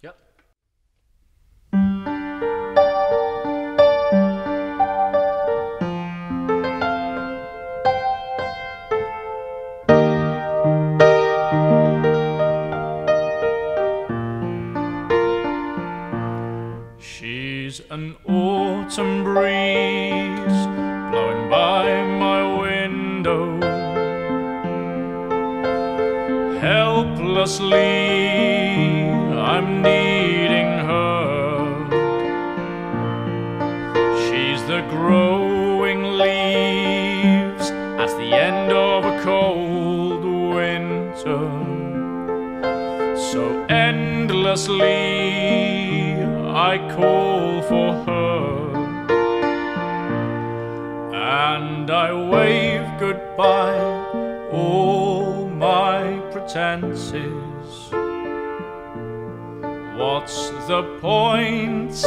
Yep. She's an autumn breeze blowing by my window. Helplessly, I'm needing her. She's the growing leaves at the end of a cold winter. So endlessly I call for her. And I wave goodbye all my pretenses what's the point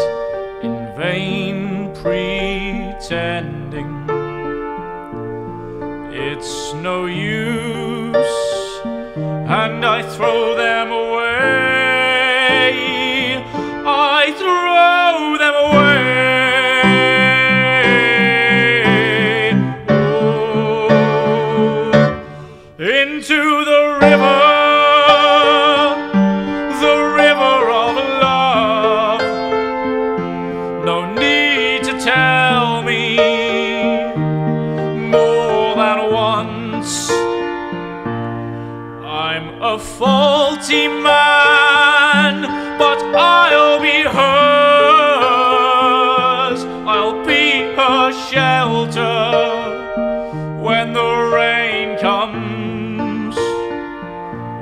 in vain pretending it's no use and I throw them away. I throw them away. Oh, into the river, tell me more than once. I'm a faulty man, but I'll be hers. I'll be her shelter when the rain comes.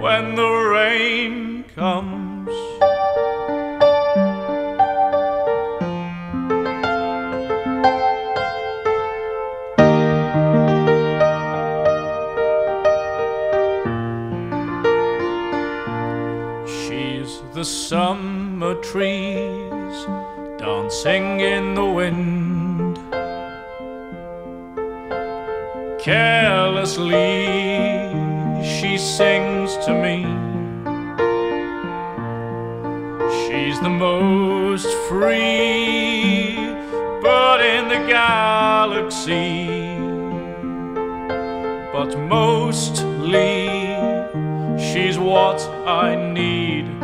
When the rain comes. The summer trees dancing in the wind. Carelessly, she sings to me. She's the most free bird in the galaxy. But mostly, she's what I need.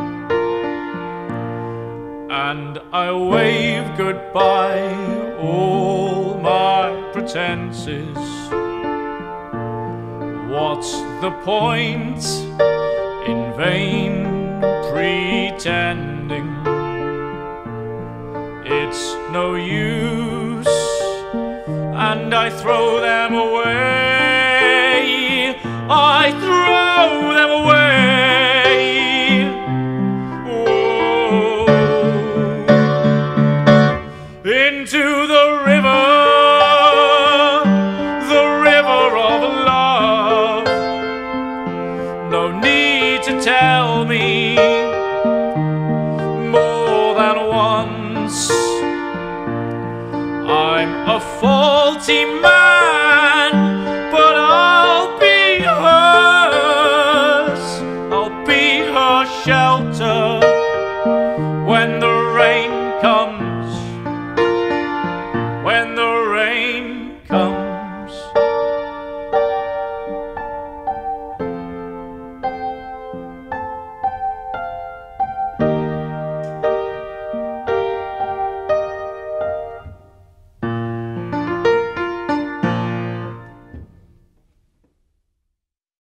I wave goodbye all my pretenses. What's the point in vain pretending? It's no use, and I throw them away. I throw them away. empty man, but I'll be hers. I'll be her shelter when the rain comes.